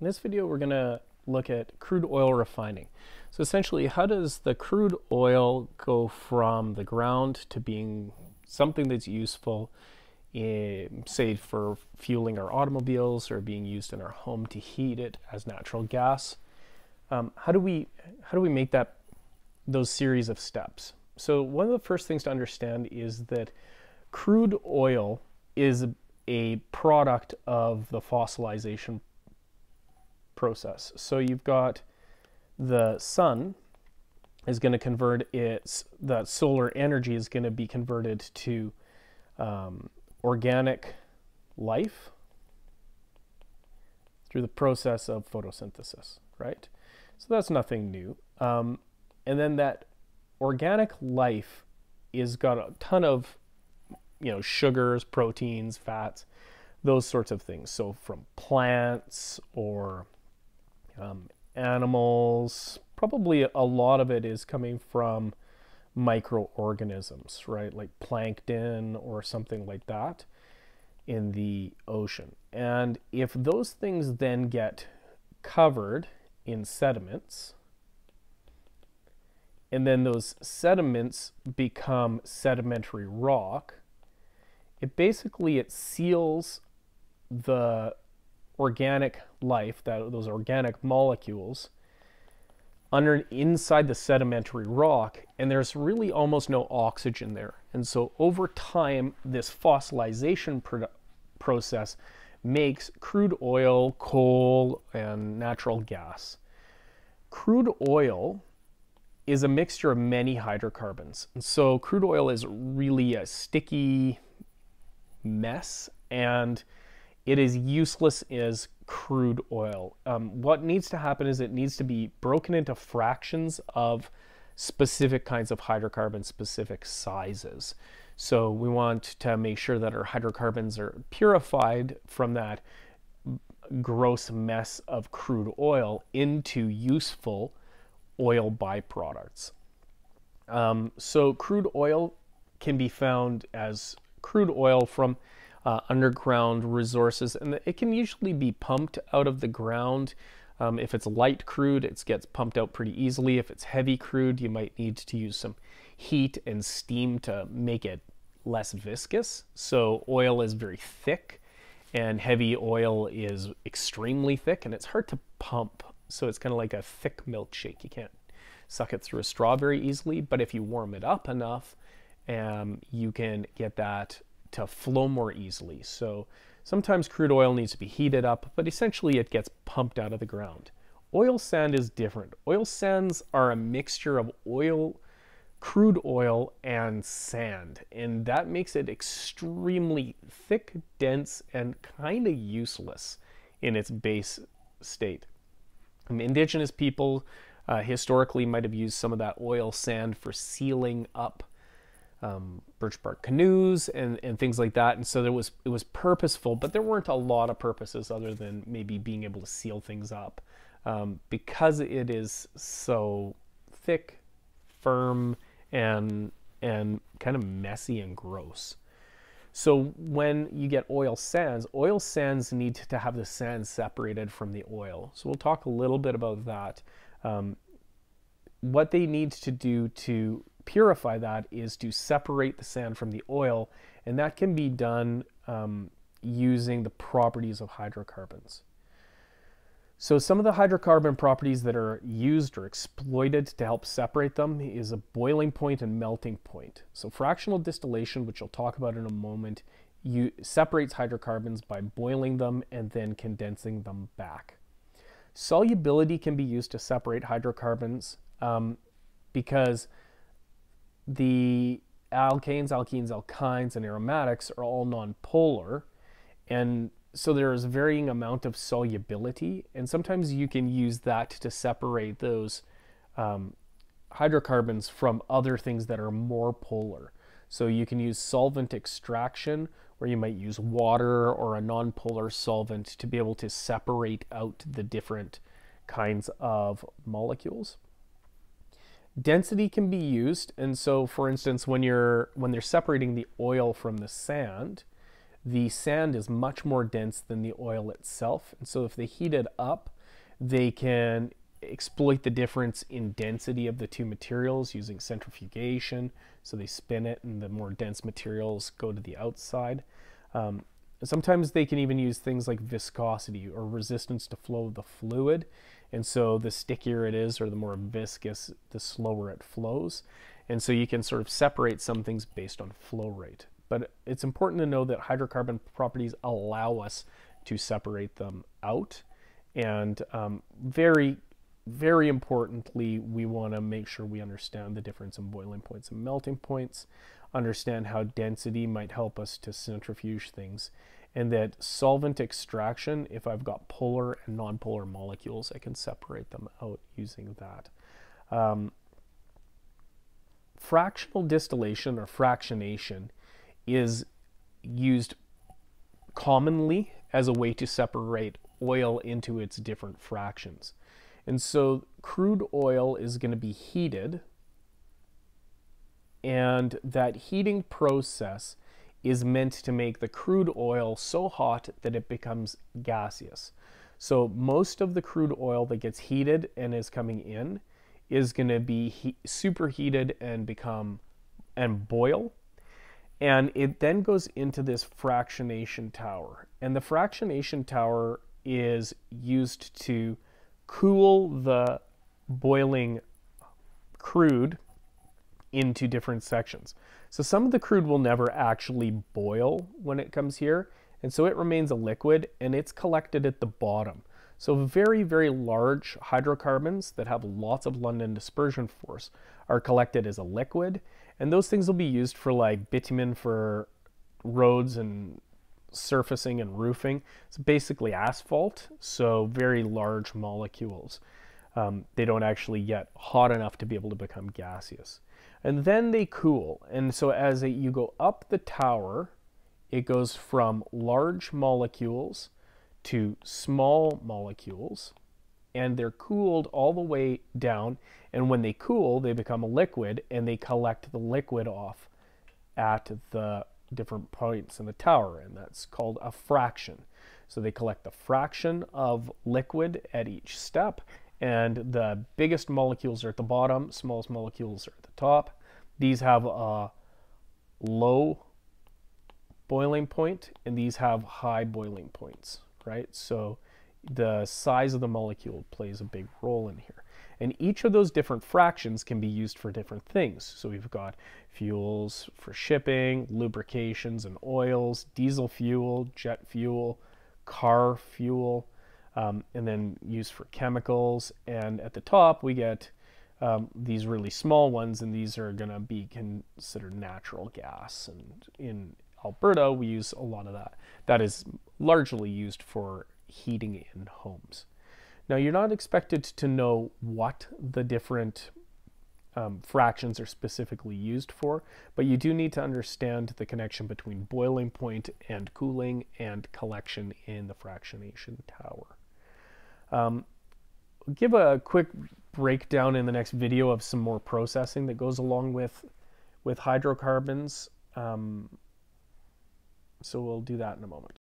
In this video, we're going to look at crude oil refining. So essentially, how does the crude oil go from the ground to being something that's useful, in, say for fueling our automobiles or being used in our home to heat it as natural gas? Um, how do we how do we make that those series of steps? So one of the first things to understand is that crude oil is a product of the fossilization process. So you've got the sun is going to convert its, that solar energy is going to be converted to um, organic life through the process of photosynthesis, right? So that's nothing new. Um, and then that organic life is got a ton of, you know, sugars, proteins, fats, those sorts of things. So from plants or um, animals. Probably a lot of it is coming from microorganisms, right? Like plankton or something like that in the ocean. And if those things then get covered in sediments, and then those sediments become sedimentary rock, it basically it seals the organic life, that those organic molecules, under inside the sedimentary rock, and there's really almost no oxygen there. And so over time, this fossilization pro process makes crude oil, coal, and natural gas. Crude oil is a mixture of many hydrocarbons. And so crude oil is really a sticky mess and it is useless as crude oil. Um, what needs to happen is it needs to be broken into fractions of specific kinds of hydrocarbon specific sizes. So we want to make sure that our hydrocarbons are purified from that gross mess of crude oil into useful oil byproducts. Um, so crude oil can be found as crude oil from uh, underground resources, and it can usually be pumped out of the ground. Um, if it's light crude, it gets pumped out pretty easily. If it's heavy crude, you might need to use some heat and steam to make it less viscous. So oil is very thick, and heavy oil is extremely thick, and it's hard to pump. So it's kind of like a thick milkshake. You can't suck it through a straw very easily, but if you warm it up enough, um, you can get that to flow more easily. So sometimes crude oil needs to be heated up, but essentially it gets pumped out of the ground. Oil sand is different. Oil sands are a mixture of oil, crude oil, and sand, and that makes it extremely thick, dense, and kind of useless in its base state. Um, indigenous people uh, historically might have used some of that oil sand for sealing up um, birch bark canoes and, and things like that. And so there was it was purposeful, but there weren't a lot of purposes other than maybe being able to seal things up um, because it is so thick, firm, and and kind of messy and gross. So when you get oil sands, oil sands need to have the sand separated from the oil. So we'll talk a little bit about that. Um, what they need to do to purify that is to separate the sand from the oil, and that can be done um, using the properties of hydrocarbons. So some of the hydrocarbon properties that are used or exploited to help separate them is a boiling point and melting point. So fractional distillation, which I'll talk about in a moment, you separates hydrocarbons by boiling them and then condensing them back. Solubility can be used to separate hydrocarbons um, because the alkanes, alkenes, alkynes, and aromatics are all nonpolar. And so there's varying amount of solubility. And sometimes you can use that to separate those um, hydrocarbons from other things that are more polar. So you can use solvent extraction, where you might use water or a nonpolar solvent to be able to separate out the different kinds of molecules density can be used and so for instance when you're when they're separating the oil from the sand the sand is much more dense than the oil itself. And so if they heat it up, they can exploit the difference in density of the two materials using centrifugation. So they spin it and the more dense materials go to the outside. Um, sometimes they can even use things like viscosity or resistance to flow of the fluid. And so the stickier it is or the more viscous, the slower it flows. And so you can sort of separate some things based on flow rate. But it's important to know that hydrocarbon properties allow us to separate them out. And um, very very importantly, we want to make sure we understand the difference in boiling points and melting points, understand how density might help us to centrifuge things, and that solvent extraction, if I've got polar and nonpolar molecules, I can separate them out using that. Um, fractional distillation or fractionation is used commonly as a way to separate oil into its different fractions. And so crude oil is going to be heated, and that heating process is meant to make the crude oil so hot that it becomes gaseous. So most of the crude oil that gets heated and is coming in is going to be he- superheated and become and boil. And it then goes into this fractionation tower. And the fractionation tower is used to cool the boiling crude into different sections. So some of the crude will never actually boil when it comes here, and so it remains a liquid and it's collected at the bottom. So very, very large hydrocarbons that have lots of London dispersion force are collected as a liquid, and those things will be used for like bitumen for roads and surfacing and roofing. It's basically asphalt, so very large molecules. Um, they don't actually get hot enough to be able to become gaseous. And then they cool. And so as you go up the tower, it goes from large molecules to small molecules, and they're cooled all the way down. And when they cool, they become a liquid, and they collect the liquid off at the different points in the tower, and that's called a fraction. So they collect the fraction of liquid at each step, and the biggest molecules are at the bottom, smallest molecules are at the top. These have a low boiling point, and these have high boiling points, right? So the size of the molecule plays a big role in here. And each of those different fractions can be used for different things. So we've got fuels for shipping, lubrications and oils, diesel fuel, jet fuel, car fuel, um, and then used for chemicals. And at the top, we get um, these really small ones, and these are going to be considered natural gas. And in Alberta, we use a lot of that. That is largely used for heating in homes. Now, you're not expected to know what the different um, fractions are specifically used for, but you do need to understand the connection between boiling point and cooling and collection in the fractionation tower. Um, give a quick breakdown in the next video of some more processing that goes along with with hydrocarbons. Um, so we'll do that in a moment.